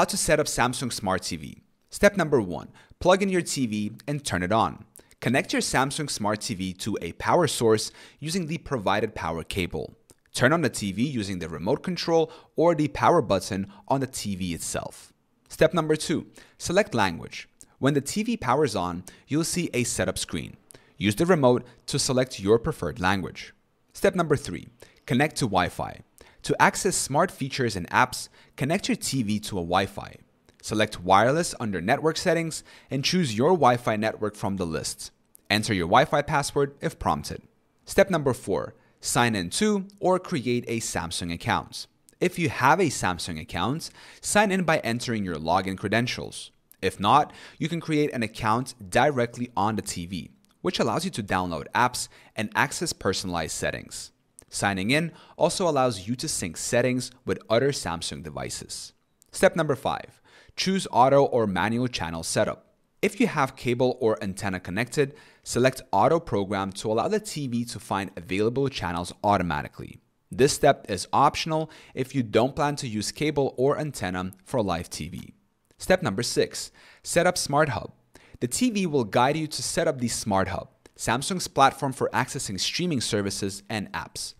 How to set up Samsung Smart TV. Step number one, plug in your TV and turn it on. Connect your Samsung Smart TV to a power source using the provided power cable. Turn on the TV using the remote control or the power button on the TV itself. Step number two, select language. When the TV powers on, you'll see a setup screen. Use the remote to select your preferred language. Step number three, connect to Wi-Fi. To access smart features and apps, connect your TV to a Wi-Fi. Select wireless under network settings and choose your Wi-Fi network from the list. Enter your Wi-Fi password if prompted. Step number four, sign in to or create a Samsung account. If you have a Samsung account, sign in by entering your login credentials. If not, you can create an account directly on the TV, which allows you to download apps and access personalized settings. Signing in also allows you to sync settings with other Samsung devices. Step number five, choose auto or manual channel setup. If you have cable or antenna connected, select Auto Program to allow the TV to find available channels automatically. This step is optional if you don't plan to use cable or antenna for live TV. Step number 6. Set up Smart Hub. The TV will guide you to set up the Smart Hub, Samsung's platform for accessing streaming services and apps.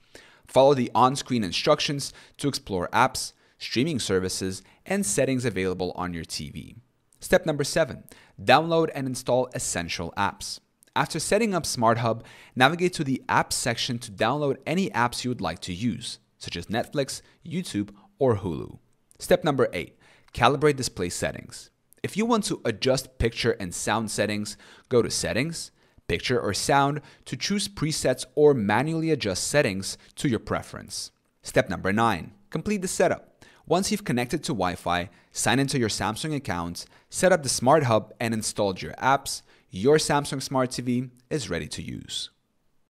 Follow the on-screen instructions to explore apps, streaming services, and settings available on your TV. Step number seven, download and install essential apps. After setting up Smart Hub, navigate to the Apps section to download any apps you would like to use, such as Netflix, YouTube, or Hulu. Step number eight, calibrate display settings. If you want to adjust picture and sound settings, go to Settings, Picture or Sound to choose presets or manually adjust settings to your preference. Step number nine, complete the setup. Once you've connected to Wi Fi, sign into your Samsung account, set up the Smart Hub, and installed your apps, your Samsung Smart TV is ready to use.